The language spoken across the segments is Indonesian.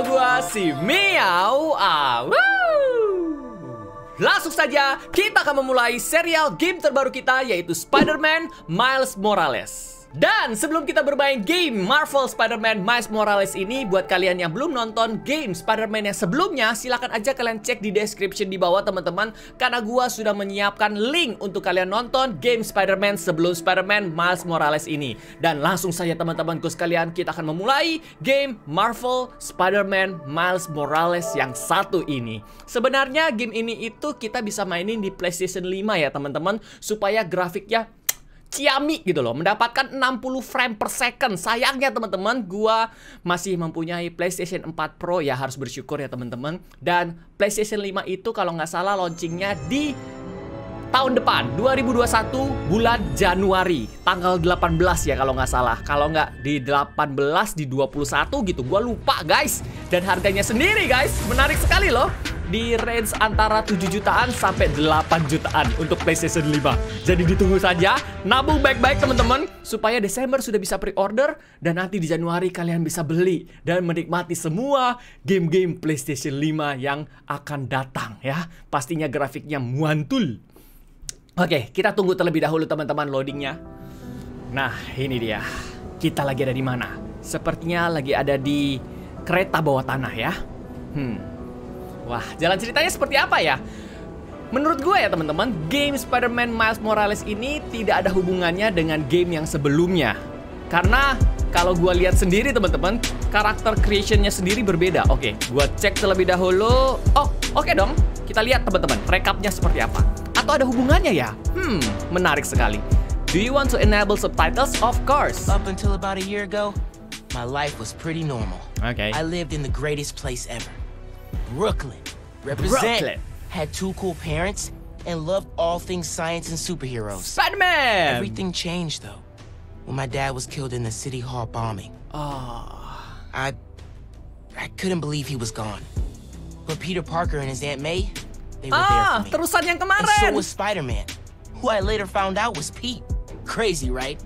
sama gua si Miau Awu. Langsung saja kita akan memulai serial game terbaru kita yaitu Spider-Man Miles Morales. Dan sebelum kita bermain game Marvel Spider-Man Miles Morales ini Buat kalian yang belum nonton game Spider-Man yang sebelumnya Silahkan aja kalian cek di description di bawah teman-teman. Karena gua sudah menyiapkan link untuk kalian nonton game Spider-Man sebelum Spider-Man Miles Morales ini. Dan langsung saja teman-temanku sekalian Kita akan memulai game Marvel Spider-Man Miles Morales yang satu ini. Sebenarnya game ini itu kita bisa mainin di PlayStation 5 ya teman-teman Supaya grafiknya ciami gitu loh mendapatkan 60 frame per second. Sayangnya teman-teman gua masih mempunyai PlayStation 4 Pro. Ya harus bersyukur ya teman-teman. Dan PlayStation 5 itu kalau nggak salah launchingnya di tahun depan 2021 bulan Januari. Tanggal 18 ya kalau nggak salah. Kalau nggak di 18 di 21 gitu. Gua lupa guys. Dan harganya sendiri guys menarik sekali loh di range antara 7 jutaan sampai 8 jutaan untuk PlayStation 5 jadi ditunggu saja nabung baik-baik teman-teman supaya Desember sudah bisa pre-order dan nanti di Januari kalian bisa beli dan menikmati semua game-game PlayStation 5 yang akan datang ya pastinya grafiknya muantul Oke, kita tunggu terlebih dahulu teman-teman loadingnya. Nah, ini dia. Kita lagi ada di mana? Sepertinya lagi ada di kereta bawah tanah ya. Hmm. Wah, jalan ceritanya seperti apa ya? Menurut gue ya teman-teman, game Spider-Man Miles Morales ini tidak ada hubungannya dengan game yang sebelumnya. Karena kalau gue lihat sendiri teman-teman, karakter creationnya sendiri berbeda. Oke, gue cek terlebih dahulu. Oh, oke dong. Kita lihat teman-teman, rekapnya seperti apa. Atau ada hubungannya ya? Hmm, menarik sekali. Do you want to enable subtitles? Of course. Up until about a year ago, my life was pretty normal. Okay. I lived in the greatest place ever. Brooklyn. Represent. Brooklyn. Had two cool parents and loved all things science and superheroes. Spider-Man. Everything changed though when my dad was killed in the city hall bombing. Oh. I I couldn't believe he was gone. But Peter Parker and his Aunt May, they were Ah, there for me. terusan yang And so was Spider-Man, who I later found out was Pete. Crazy, right?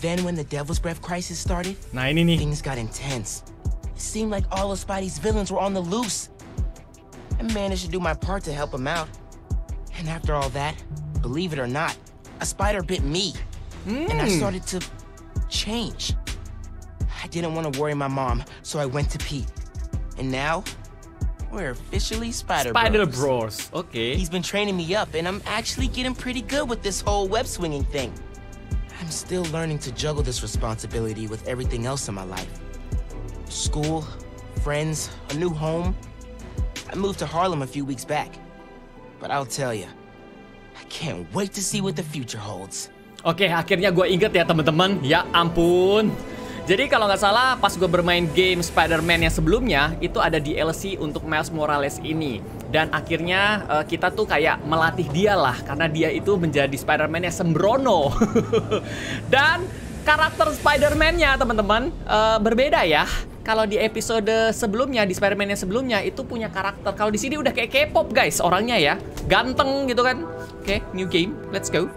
Then when the Devil's Breath crisis started, Nah, ini nih. things got intense. It seemed like all of Spidey's villains were on the loose. I managed to do my part to help him out. And after all that, believe it or not, a spider bit me. And I Hmm. started to change. I didn't want to worry my mom, so I went to Pete. And now, we're officially Spider Spider Bros. Bros. Oke. He's been training me up, and I'm actually getting pretty good with this whole web swinging thing. I'm still learning to juggle this responsibility with everything else in my life school, friends, a new home. I moved to Harlem a few weeks back. But I'll tell you, I can't wait to see what the future holds. Oke, akhirnya gue inget ya teman-teman. Ya ampun. Jadi kalau nggak salah pas gue bermain game Spider-Man yang sebelumnya itu ada DLC untuk Miles Morales ini dan akhirnya eh, kita tuh kayak melatih dia lah karena dia itu menjadi Spider-Man yang sembrono dan karakter Spider-Man-nya teman-teman eh, berbeda ya. Kalau di episode sebelumnya di Spider-Man yang sebelumnya itu punya karakter. Kalau di sini udah kayak K-pop guys orangnya ya, ganteng gitu kan. Oke, new game, let's go.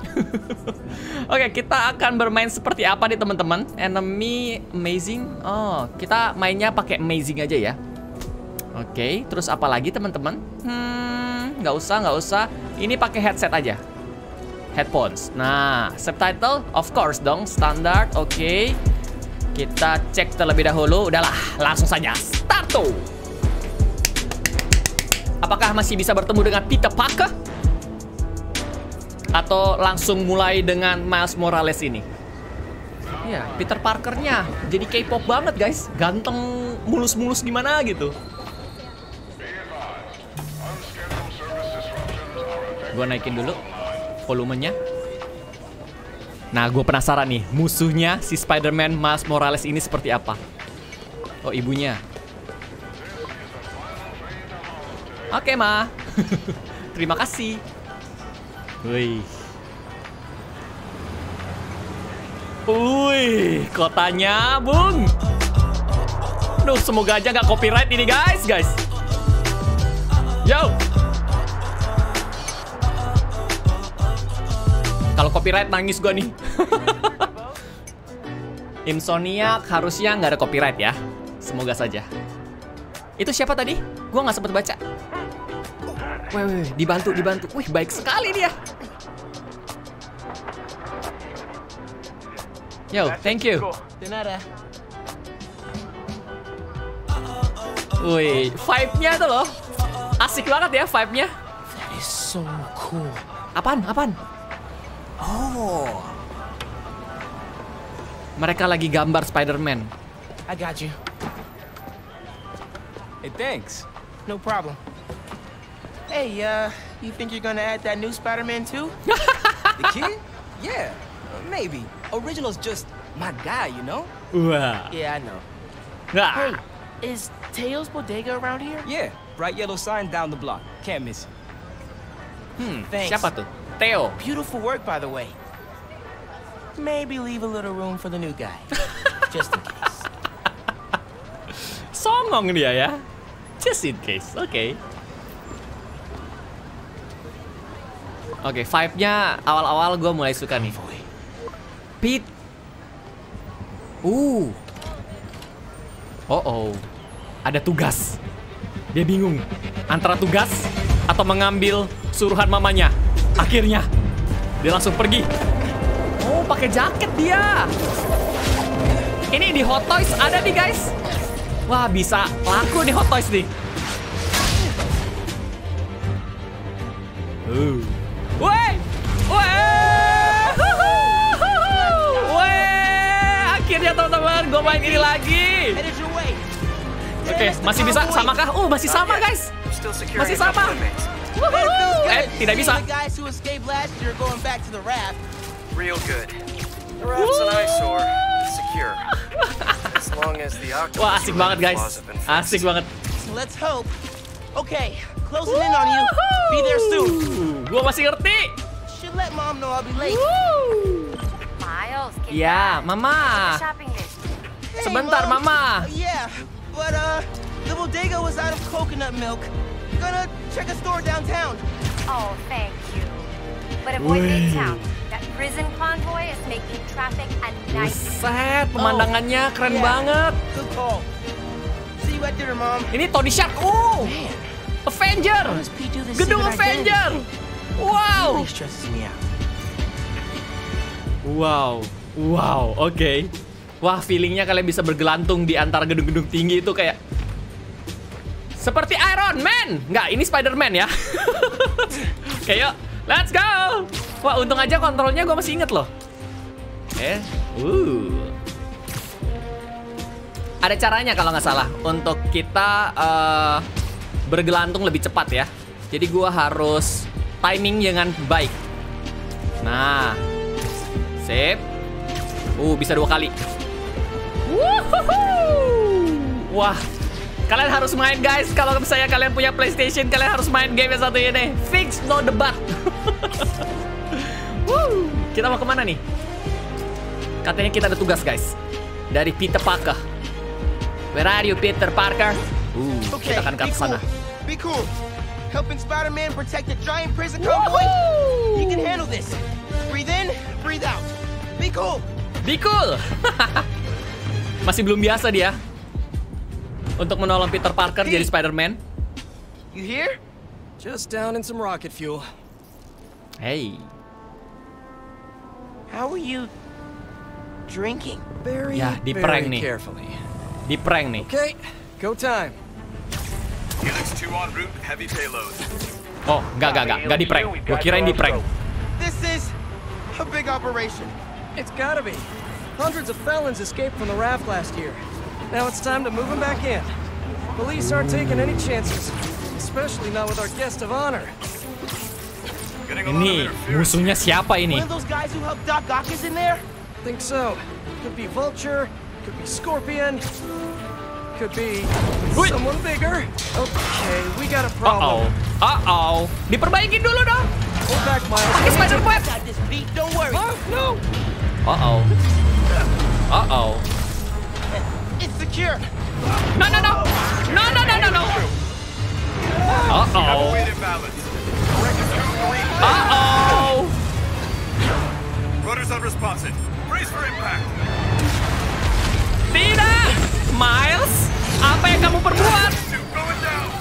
Oke, kita akan bermain seperti apa nih teman-teman? Enemy amazing. Oh, kita mainnya pakai amazing aja ya. Oke, terus apa lagi teman-teman? Hmm, nggak usah, nggak usah. Ini pakai headset aja. Headphones. Nah, subtitle of course dong, standar. Oke. Kita cek terlebih dahulu. Udahlah, langsung saja start. Apakah masih bisa bertemu dengan Peter Parker? Atau langsung mulai dengan Miles Morales ini? Ya, Peter Parkernya jadi K-pop banget guys, ganteng mulus-mulus gimana gitu. Gue naikin dulu volumenya. Nah, gue penasaran nih, musuhnya si Spider-Man Miles Morales ini seperti apa? Oh, ibunya. Oke, Ma. Terima kasih. Wih. Wih, kotanya, Bung. Duh, semoga aja nggak copyright ini, guys, guys. Yo. Kalau copyright nangis gua nih. Insomniac harusnya nggak ada copyright ya. Semoga saja. Itu siapa tadi? Gua nggak sempet baca. Wih, wih, dibantu, dibantu. Wih, baik sekali dia. Yo, thank you. De nada. Wih, vibe-nya tuh loh. Asik banget ya vibe-nya. That is so cool. Apaan? Apaan? Oh. Mereka lagi gambar Spider-Man. I got you. Hey, thanks. No problem. Hey, uh, you think you're gonna add that new Spider-Man too? The kid? Yeah, uh, maybe. Original's just my guy, you know? Wah. Yeah, I know. Wah. Hey, is Teo's Bodega around here? Yeah, bright yellow sign down the block. Can't miss it. Hmm, Thanks. siapa tuh? Theo. Beautiful work, by the way. Maybe leave a little room for the new guy. Just in case. Songong dia ya. Just in case. Oke. Oke, vibe-nya awal-awal gue mulai suka nih. Pete. Uh. Oh oh. Ada tugas. Dia bingung antara tugas atau mengambil suruhan mamanya. Akhirnya dia langsung pergi. Oh, pakai jaket dia. Ini di Hot Toys ada nih, guys. Wah, bisa laku di Hot Toys nih. Uh. Woi! Woi! Akhirnya teman-teman, gue main ini lagi. Oke, masih bisa sama kah? Uh, masih sama, guys. Masih sama. Inmates. Eh, tidak bisa. The guys who escaped last year going back to the raft. Real good. The raft's an eyesore. Secure. As long as the octopus Wah, asik banget, guys. laws have been. Asik banget. Let's hope. Okay, closing in on you. Be there soon. Gua masih ngerti. Should let mom know I'll be late. Miles, get Ya, back. Mama. Shopping list. Hey, Sebentar, Mom. Mama. Yeah, but uh, the bodega was out of coconut milk. Gonna check a store downtown. Oh, thank you. But avoid. Midtown. That prison convoy is making traffic a nightmare. Pemandangannya keren yeah. banget. Good call. See you at dinner, mom. Ini Tony Stark. Uh, Man, Avenger. Gedung Avenger. Wow. Wow. Wow, oke. Wah, feelingnya kalian bisa bergelantung di antara gedung-gedung tinggi itu kayak seperti Iron Man. Nggak, ini Spider-Man ya. Oke, yuk. Let's go. Wah, untung aja kontrolnya gue masih inget loh. Eh, uh. Ada caranya kalau nggak salah untuk kita eh, bergelantung lebih cepat ya. Jadi gua harus timing dengan baik. Nah, sip. Uh, bisa dua kali. Wah, kalian harus main guys. Kalau misalnya kalian punya PlayStation, kalian harus main game yang satu ini. Fix no debat. Kita mau ke mana nih? Katanya kita ada tugas guys. Dari Peter Parker. Where are you, Peter Parker? Uh, Okay, kita akan ke be sana. cool. Be cool. Helping Spider-Man protect a giant prison convoy. He can handle this. Breathe in, breathe out. Be cool. Be cool. Masih belum biasa dia. Untuk menolong Peter Parker jadi Spider-Man. You hear? Just down in some rocket fuel. Hey. How are you drinking? Very, Ya, di very prank nih. carefully. Di prank nih. Okay, go time. Helix 2 en route, heavy payload. Oh, enggak, enggak, enggak. Enggak di prank. Gua kirain di prank. This is a big operation. It's gotta be. Hundreds of felons escaped from the raft last year. Now it's time to move them back in. Police aren't taking any chances, especially not with our guest of honor. Getting a lot of Ini interference. musuhnya siapa One ini? of those guys who helped Doc Ock is in there? Think so. Could be Vulture, could be Scorpion, could be Wait. someone bigger. Okay, we got a problem. Uh-oh. problem. Uh-oh. Diperbaikin dulu dong. Hold back, Miles. Pakai spider web. Got this beat, don't worry. Huh? No. Uh-oh. Uh-oh. It's secure. No, no, no. No, no, no, no, no. Uh-oh. Uh-oh. Rudder's unresponsive. Brace for impact. Tidak. Miles. Apa yang kamu perbuat? Two going down.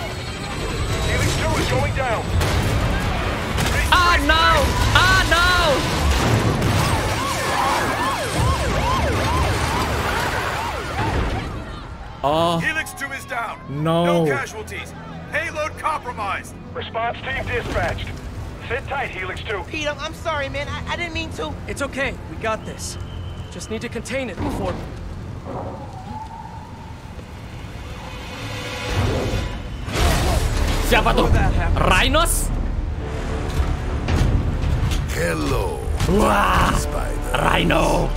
Oh, Helix 2 is down. No. No casualties. Payload compromised. Response team dispatched. Sit tight, Helix 2. Pete, I'm, I'm sorry, man. I, I didn't mean to. It's okay. We got this. Just need to contain it before... siapa tuh? Rhinos? Hello, Wah, Spider. Rhino.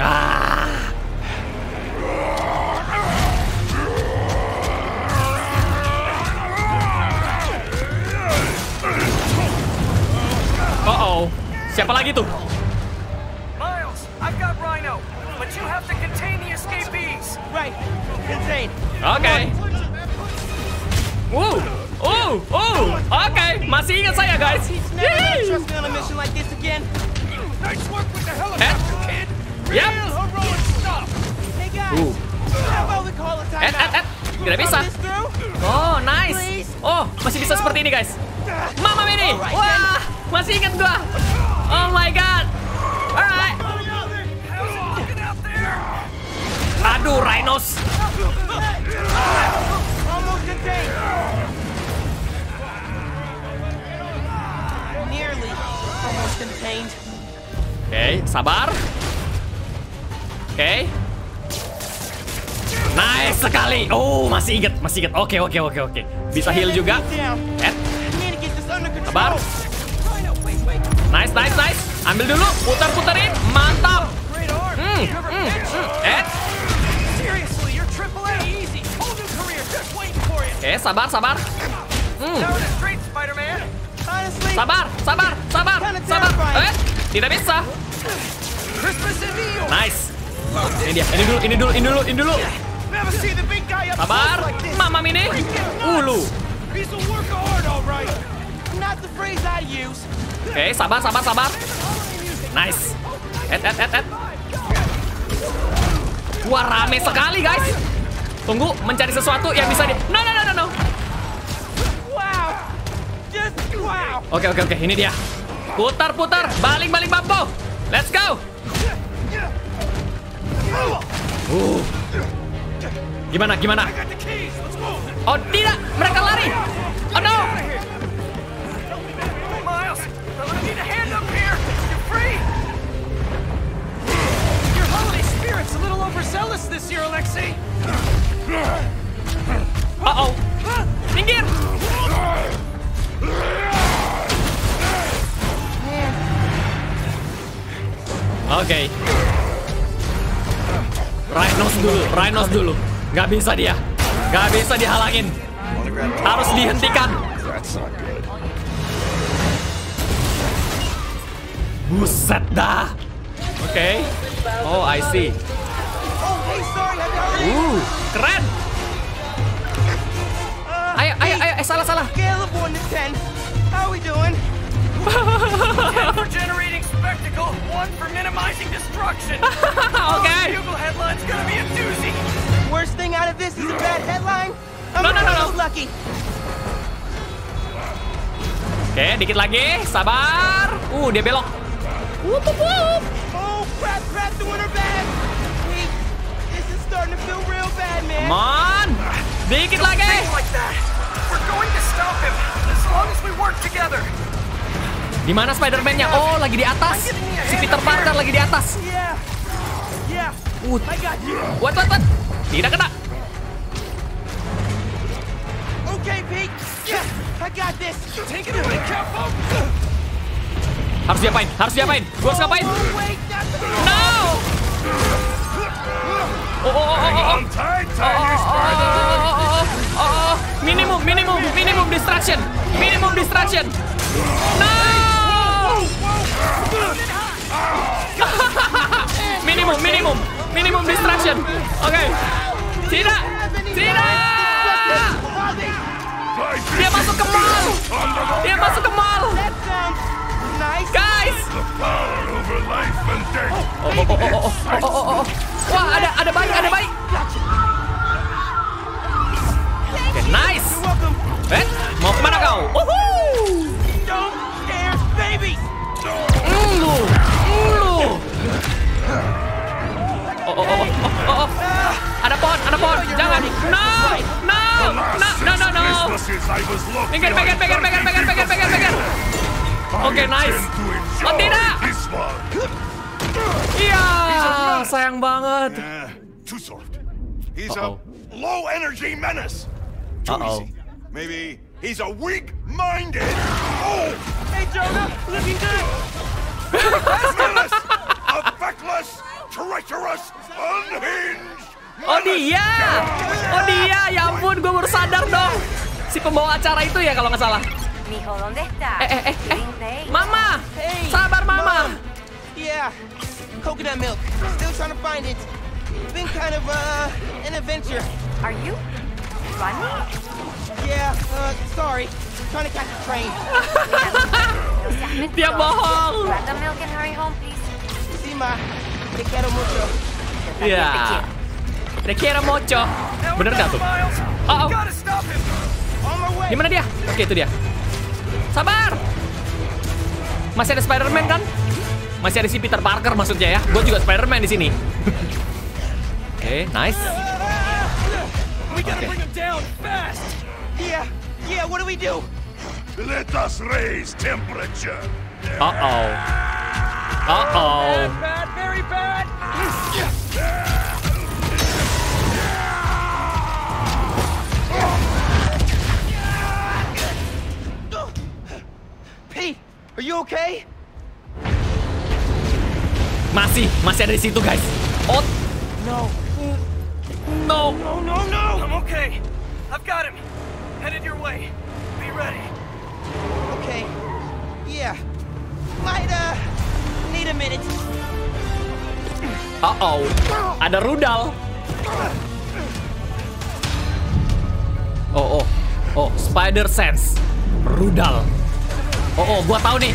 Ah. Oh oh, siapa lagi tuh? Miles, I've got Rhino, but you have to contain the escapees. Right. Contain. Uh, uh, uh. Oke, masih ingat saya guys. Yeay. Eh. Yep. Uh. eh, timeout? eh. Tidak bisa. Oh, nice. Oh, masih bisa seperti ini, guys. Mama Mini. Wah, masih ingat gua. Oh my god. Alright. Aduh, Rhinos. Oke, sabar. Oke. Nice sekali. Oh, masih ingat, masih ingat. Oke, oke, oke, oke. Bisa heal juga. Control. sabar. Nice, nice, nice. Ambil dulu, putar-putarin. Mantap. Hmm, hmm, hmm. You. oke, sabar, sabar. Hmm. Sabar, sabar, sabar, sabar. Eh, tidak bisa. Nice. Ini dia, ini dulu, ini dulu, ini dulu, ini dulu. Sabar, close like this. Mama Mini. Ulu. Oke, sabar, sabar, sabar. Nice. Et, et, et, et. Wah, rame sekali, guys. Tunggu, mencari sesuatu yang bisa di... No, no, no, no, no. Oke, oke, oke. Ini dia. Putar, putar. Balik, balik, bambu. Let's go. Uh. Gimana, gimana? Got the keys. Let's move. Oh, tidak. Mereka lari. Oh, no. Miles, I need a hand up here. You're free. Your holiday spirit's a little overzealous this year, Alexei. Uh-oh. Minggir. Oke. Rhinos dulu. Gak bisa dia. Gak bisa dihalangin. Harus dihentikan. Buset dah. Oke. Oh, I see. Uh, keren. Ayo, ayo, ayo. Eh, salah, salah. one for minimizing destruction. Oke. Bugle headline's gonna be a doozy. Worst thing out of this is a bad headline. I'm No, no, no, so no. lucky. Oke, dikit lagi. Sabar. Uh, dia belok. Wup, wup, wup. Oh, crap, crap, doing her bad. Hey, this is starting to feel real bad, man. Come on. Dikit lagi. Like that. We're going to stop him as long as we work together. Di mana Spider-Man-nya? Oh, lagi di atas. Si Peter Parker lagi di atas. Yeah. Yeah. Uh, what, what, what? Tidak kena. Okay, Pete. Yeah, I got this. Take it away, Capo. Harus diapain? Harus diapain? Gua harus ngapain? Oh, No! Oh, oh, oh, oh, oh. Oh, oh, oh, oh, oh, oh. Minimum, minimum, minimum distraction. Minimum distraction. No! Minimum, minimum, minimum distraction. Oke. Tidak, tidak. Dia masuk ke mall. Dia masuk ke nice. Guys. Oh, oh, oh, oh, oh, oh, oh, oh. Pegang, I pegang, pegang, pegang, pegang, pegang, pegang. Oke, nice. Oh, tidak. Iya, sayang banget. Uh, too soft. He's a low energy menace. Too Uh-oh. easy. Maybe he's a weak minded. Oh, Hey, Jonah! Looking good! a feckless, treacherous, unhinged. Oh dia, oh dia, ya ampun, gue baru sadar dong. Si pembawa acara itu ya kalau nggak salah. Mijo, ¿dónde estás? Eh, eh, eh, eh. Mama, Hey! sabar mama. Yeah, coconut milk. Still trying to find it. Been kind of, uh, an adventure. Are you running? Yeah, uh, sorry. Trying to catch a train. Dia bohong. Grab the milk and hurry home, please. See, ma. Te quiero mucho. Te Iya. quiero. Te. Now we're Bener nggak down, tuh? Miles. Oh, di mana dia? Oke, itu dia. Sabar. Masih ada Spider-Man kan? Masih ada si Peter Parker maksudnya ya. Gue juga Spider-Man di sini. Oke, okay, nice. Let us raise temperature. Uh oh. Uh oh. Bad, bad, very bad. Are you okay? Masih, masih ada di situ, guys. Oh, No. no. No, no, no! I'm okay. I've got him. Headed your way. Be ready. Okay. Yeah. Might, uh, need a minute. Uh-oh. Ada rudal. Oh, oh. Oh, spider sense. Rudal. Oh, oh, gua tahu nih.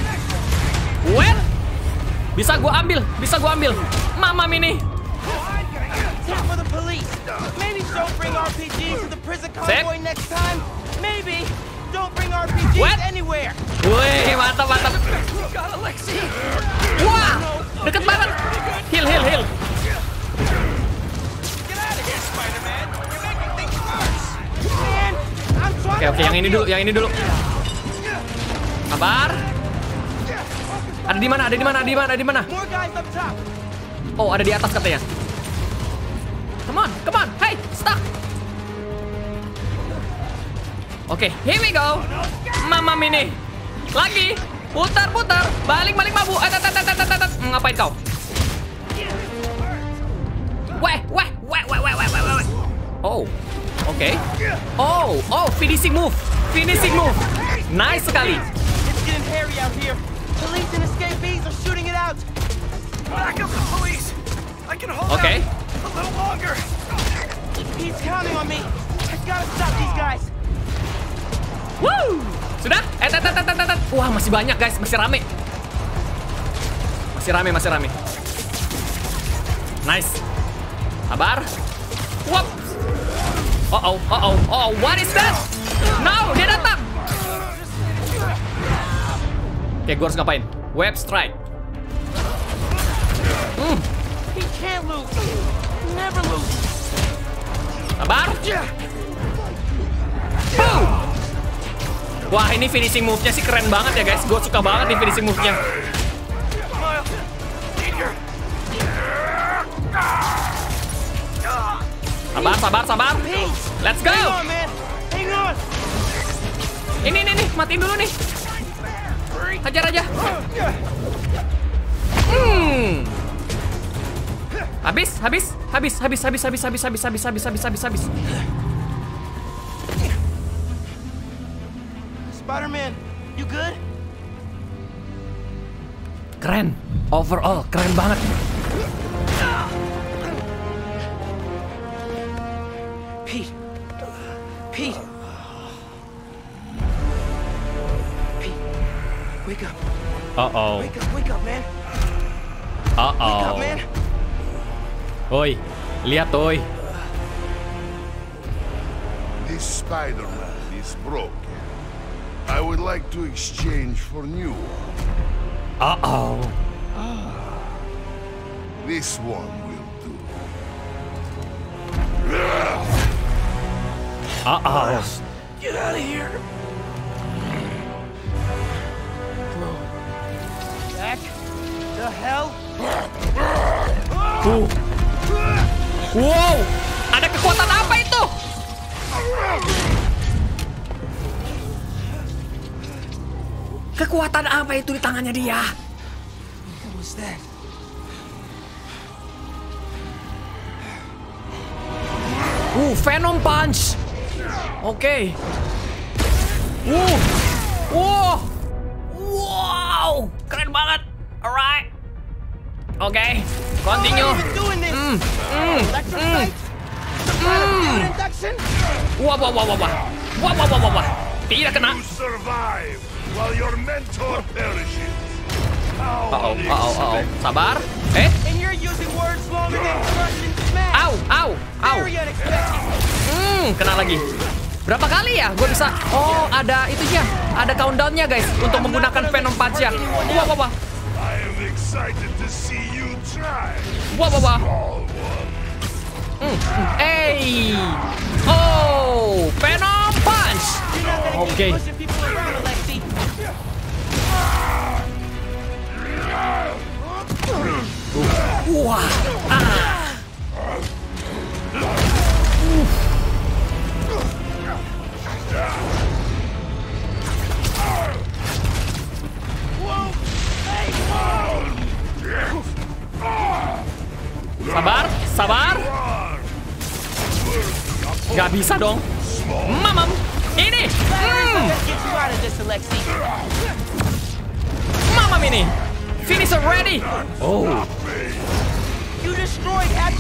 Well, bisa gua ambil, bisa gua ambil. Mama mini. What? Wih, mantap, mantap. Wah, deket banget. Heal, heal, heal. Oke, okay, oke, okay, yang ini dulu, yang ini dulu. Kabar? Ada di mana? Ada di mana? Ada di mana? Ada di mana? Oh, ada di atas katanya. Come on, come on. Hey, stop. Oke, here we go. Mama mini. Lagi. Putar, putar. Balik, balik, mabu. Eh, tet, tet, tet. Hmm, Ngapain kau? Weh, weh, weh, weh, weh, weh, weh, weh. Oh, oke. Oh, oh, finishing move. Finishing move. Nice sekali. Hairy out here. Police and escapees are shooting it out. Back up the police. I can hold Okay. out a little longer. He's counting on me. I gotta stop these guys. Woo! Sudah? Eh, tet, tet, tet, tet. Wah, masih banyak guys, masih rame. Masih rame, masih rame. Nice. Sabar. Wop. Oh oh, oh oh, oh, what is that? No, dia datang. Oke, gue harus ngapain? Web strike. Hmm, He can't lose. Never lose. sabar. Boom. Wah, ini finishing move-nya sih keren banget ya guys. Gue suka banget nih finishing move-nya. Sabar, sabar, sabar. Let's go. Ini, ini, nih, matiin dulu nih. Hajar aja. Hmm. Habis, habis, habis, habis, habis, habis, habis, habis, habis, habis, habis, habis, habis. Spider-Man, you good? Keren. Overall, keren banget. Wake up. Uh oh. Wake up. Wake up, man. Uh-oh. Wake up, man. Oi, lihat oi. This Spider-Man is broken. I would like to exchange for new one. Uh-oh. This one will do. Uh-oh. Get out of here! The hell Uh. Wow, ada kekuatan apa itu? Kekuatan apa itu di tangannya dia? What was that? Uh, Venom Punch. Oke. Uh. Wow. Oke, continue. Doing this. Mm, mm, induction? Wah, wah, wah, wah, wah. Wah, wah, wah, wah, wah. Tidak kena. Uh-oh, uh-oh, uh-oh. Sabar. Eh, au, au, au. Hmm, kena lagi. Berapa kali ya gue bisa? Oh, ada itu ya. Ada countdownnya guys untuk menggunakan Venom ya. Wah, wah, wah. I am excited to see you try. Wah, wah, wah. Small one. Hey. Oh, Venom Punch. You're not gonna Okay. keep pushing people around, Alexi. Wah. Ah. Sabar, Bisa dong. Mamam. Ini. Hmm. Mamam ini. Finish already. Oh. Oke,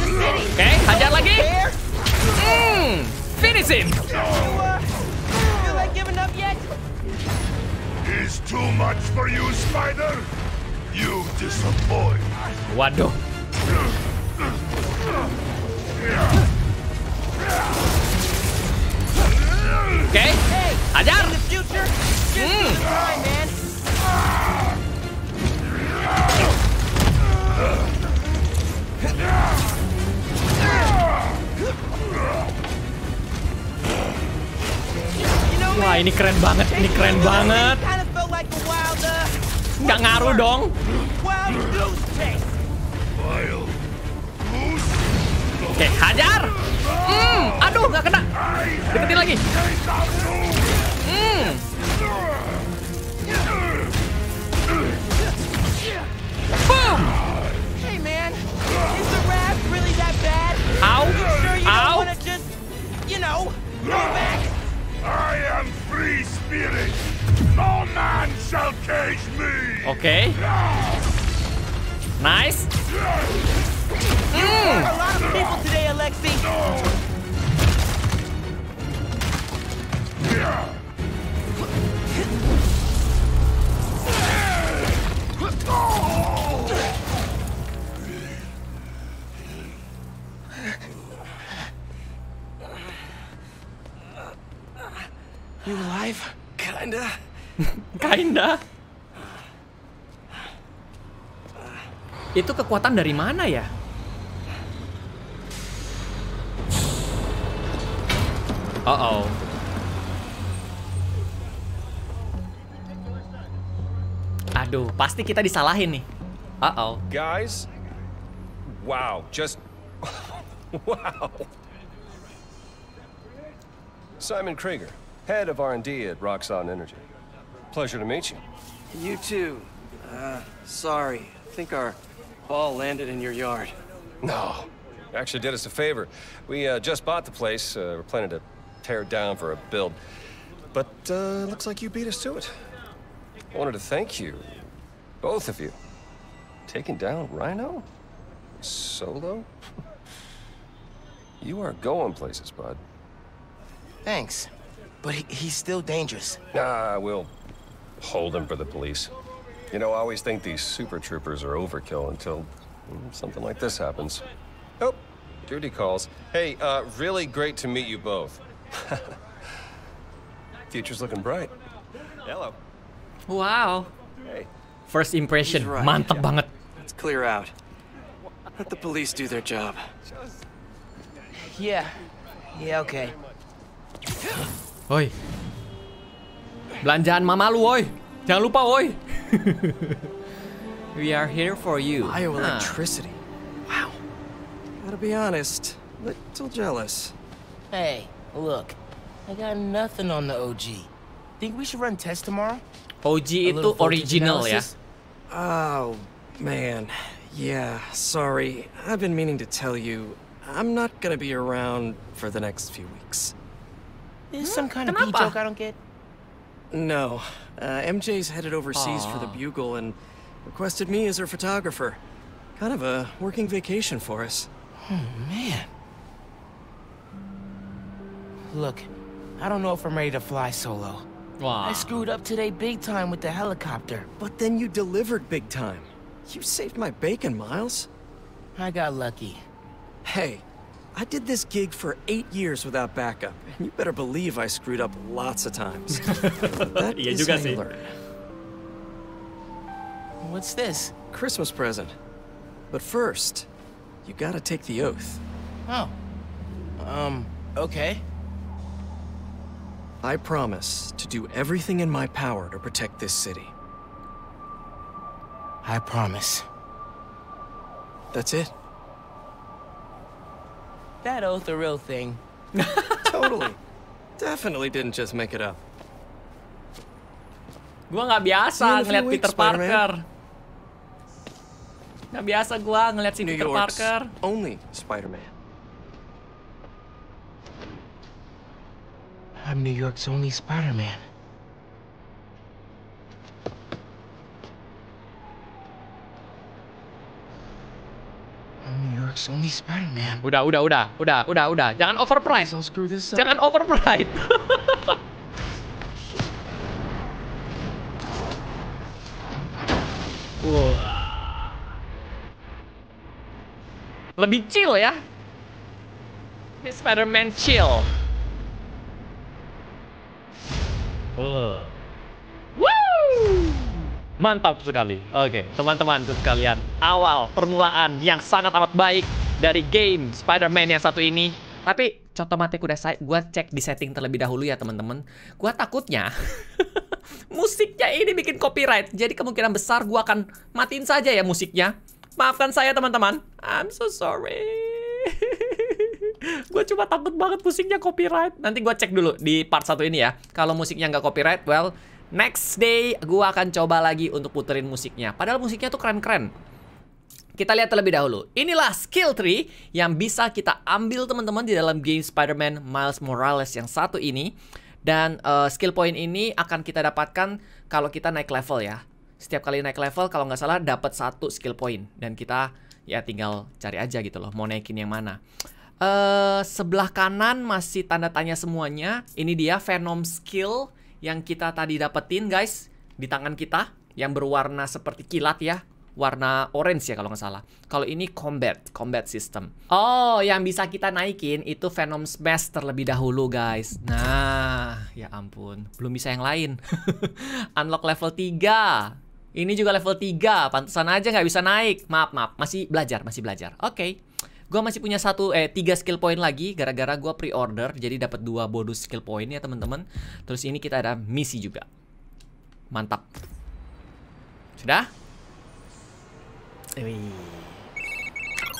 city. hajar lagi. Hmm. Finish him. Is too much for you, Spider? You disappoint. Waduh. Man. You know, Wah, ini keren banget. Ini keren banget. Nggak ngaruh dong. Oke, hajar. Hmm, aduh, nggak kena. Deketin lagi. Hmm. Boom. Hey, man, is the raft really that bad? Ow. You sure you Ow. don't want to just, you know, go back? I am free spirit. No man shall cage me. Oke. Nice. A lot of people today, Alexi. You alive? Kinda. Kinda. Itu kekuatan dari mana ya? Uh oh. Aduh, pasti kita disalahin nih. Uh oh. Guys, wow, just wow. Simon Krieger, head of R&D at Roxxon Energy. Pleasure to meet you. You too. Uh, sorry. I think our ball landed in your yard. No, actually did us a favor. We uh, just bought the place. Uh, we're planning to tear down for a build. But uh, looks like you beat us to it. I wanted to thank you, both of you. Taking down Rhino? Solo? you are going places, bud. Thanks. But he, he's still dangerous. Nah, we'll hold him for the police. You know, I always think these super troopers are overkill until something like this happens. Oh, duty calls. Hey, uh, really great to meet you both. Future's looking bright. Hello. Wow. Hey. First impression, He's right. mantep banget. Let's clear out. Let the police do their job. Yeah. Yeah, okay. Woi. Belanjaan mama lu, woi. Jangan lupa, woi. We are here for you. Hah. Bioelectricity. Ah. Wow. Gotta be honest, little jealous. Hey, look. I got nothing on the OG. Think we should run tests tomorrow? OG A itu little voltage original ya. analysis? Oh, man. Yeah, sorry. I've been meaning to tell you, I'm not gonna be around for the next few weeks. This is some kind of B Kenapa? joke I don't get. No. Uh, MJ's headed overseas for the Bugle and requested me as her photographer. Kind of a working vacation for us. Oh, Man. Look, I don't know if I'm ready to fly solo. Wah. I screwed up today big time with the helicopter. But then you delivered big time. You saved my bacon, Miles. I got lucky. Hey, I did this gig for eight years without backup, and you better believe I screwed up lots of times. that Iya is juga how sih. you learn. What's this? Christmas present. But first, you gotta take the oath. Oh. Um, okay. I promise to do everything in my power to protect this city. I promise. That's it. That oath a real thing. Totally. Definitely didn't just make it up. Gua nggak See you in biasa ngeliat Peter Parker. Nggak biasa gua ngeliat si New Peter York's Parker. only Spider-Man. I'm New York's only Spider-Man. I'm New York's only Spider-Man. Udah, udah, udah, udah, udah, udah. Jangan overpride. I'll screw this up. Jangan overpride. Wah. Lebih chill ya. Ini Spider-Man chill. Woo! Mantap sekali. Oke, teman-teman sekalian. Awal permulaan yang sangat amat baik dari game Spider-Man yang satu ini. Tapi contoh mati udah saya gua cek di setting terlebih dahulu ya, teman-teman. Gua takutnya musiknya ini bikin copyright. Jadi kemungkinan besar gua akan matiin saja ya musiknya. Maafkan saya, teman-teman. I'm so sorry. gue cuma takut banget musiknya copyright. Nanti gue cek dulu di part satu ini ya. Kalau musiknya nggak copyright, well, next day gue akan coba lagi untuk puterin musiknya. Padahal musiknya tuh keren-keren. Kita lihat terlebih dahulu. Inilah skill tree yang bisa kita ambil teman-teman di dalam game Spider-Man Miles Morales yang satu ini. Dan eh, skill point ini akan kita dapatkan kalau kita naik level ya. Setiap kali naik level kalau nggak salah dapat satu skill point dan kita ya tinggal cari aja gitu loh mau naikin yang mana. Eh sebelah kanan masih tanda tanya semuanya. Ini dia Venom skill yang kita tadi dapetin guys di tangan kita yang berwarna seperti kilat ya. Warna orange ya kalau nggak salah. Kalau ini combat, combat system. Oh, yang bisa kita naikin itu Venom Smash terlebih dahulu guys. Nah, ya ampun, belum bisa yang lain. Unlock level 3. Ini juga level 3, pantesan aja nggak bisa naik. Maaf, maaf, masih belajar, masih belajar. Oke. Gua masih punya satu eh tiga skill point lagi gara-gara gua pre-order jadi dapat dua bonus skill point ya teman-teman. Terus ini kita ada misi juga. Mantap. Sudah?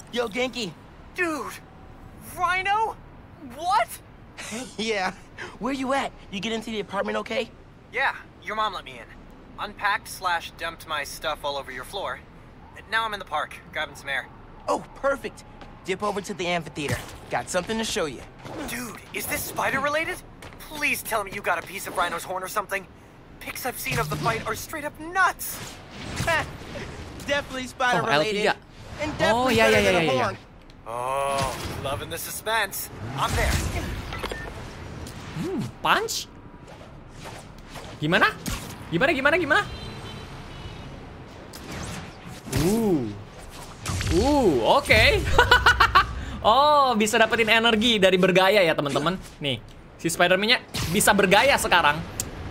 Yo, Genki. Dude! Rhino? What? yeah. Where you at? You get into the apartment okay? Yeah, your mom let me in. Unpacked slash dumped my stuff all over your floor. Now I'm in the park, grabbing some air. Oh, perfect. Dip over to the amphitheater. Got something to show you. Dude, is this spider related? Please tell me you got a piece of Rhino's horn or something. Pics I've seen of the fight are straight up nuts. definitely spider Oh, related. L3. And Oh, definitely yeah, better yeah, yeah, yeah, yeah. horn. Oh, loving the suspense. I'm there. Hmm, Punch? Gimana? Gimana gimana gimana? Ooh. Uh, oke. oh, bisa dapetin energi dari bergaya ya, teman-teman. Nih, si Spider-Man-nya bisa bergaya sekarang.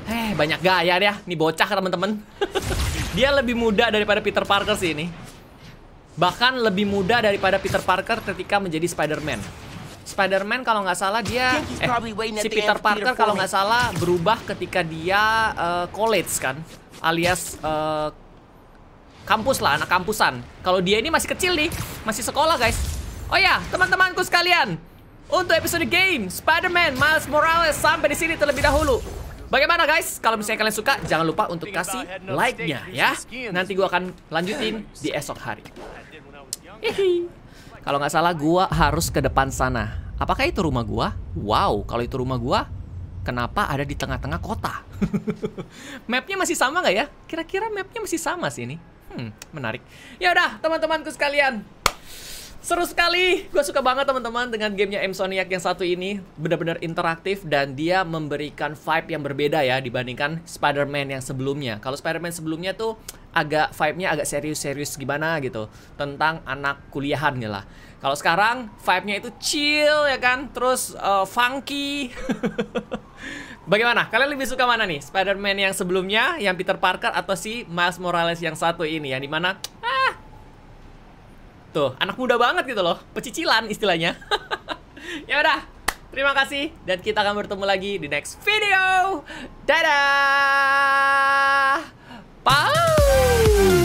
Eh, banyak gaya dia. Nih bocah, teman-teman. Dia lebih muda daripada Peter Parker sih ini. Bahkan lebih muda daripada Peter Parker ketika menjadi Spider-Man. Spider-Man kalau nggak salah dia eh, si Peter Parker kalau nggak salah berubah ketika dia uh, college kan, alias uh, kampus lah, anak kampusan. Kalau dia ini masih kecil nih, masih sekolah guys. Oh ya, teman-temanku sekalian, untuk episode game Spider-Man Miles Morales sampai di sini terlebih dahulu. Bagaimana guys? Kalau misalnya kalian suka, jangan lupa untuk kasih like-nya ya. Nanti gua akan lanjutin di esok hari. Hihi. Kalau nggak salah gua harus ke depan sana. Apakah itu rumah gua? Wow, kalau itu rumah gua, kenapa ada di tengah-tengah kota? mapnya masih sama nggak ya? Kira-kira mapnya masih sama sih ini. Hmm, menarik. Ya udah, teman-temanku sekalian. Seru sekali. Gue suka banget teman-teman dengan gamenya Insomniac yang satu ini. Benar-benar interaktif dan dia memberikan vibe yang berbeda ya dibandingkan Spider-Man yang sebelumnya. Kalau Spider-Man sebelumnya tuh agak vibe-nya agak serius-serius gimana gitu. Tentang anak kuliahan gitu lah. Kalau sekarang vibe-nya itu chill ya kan. Terus uh, funky. Bagaimana? Kalian lebih suka mana nih? Spider-Man yang sebelumnya, yang Peter Parker atau si Miles Morales yang satu ini? Yang di mana ah, Tuh, anak muda banget gitu loh. Pecicilan istilahnya. ya udah, terima kasih dan kita akan bertemu lagi di next video. Dadah. Bye.